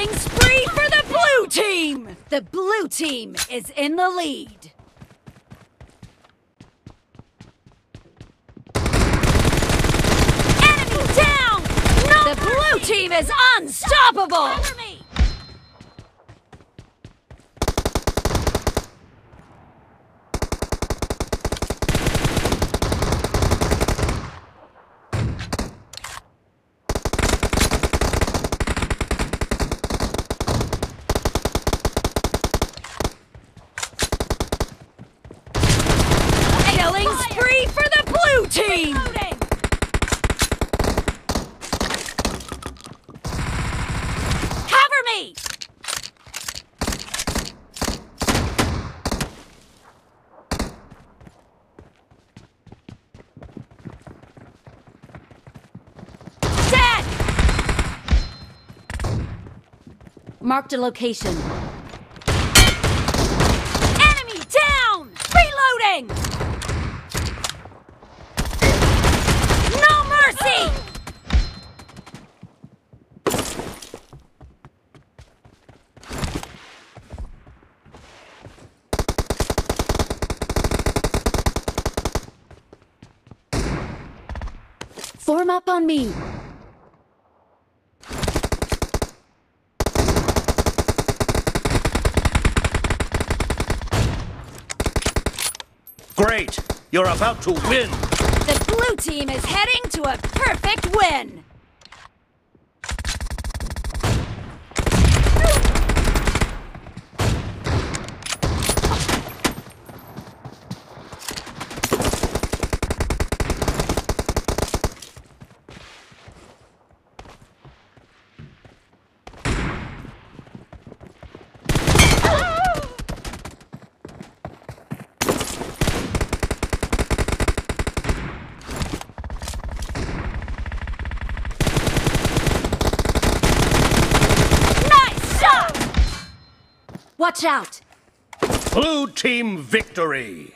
Killing spree for the blue team! The blue team is in the lead. Enemy down! the blue team is unstoppable! Killing spree for team! Cover me! Dead! Marked a location. Enemy down! Reloading! No mercy! Form up on me. Great, you're about to win. The blue team is heading to a perfect win. Watch out! Blue team victory.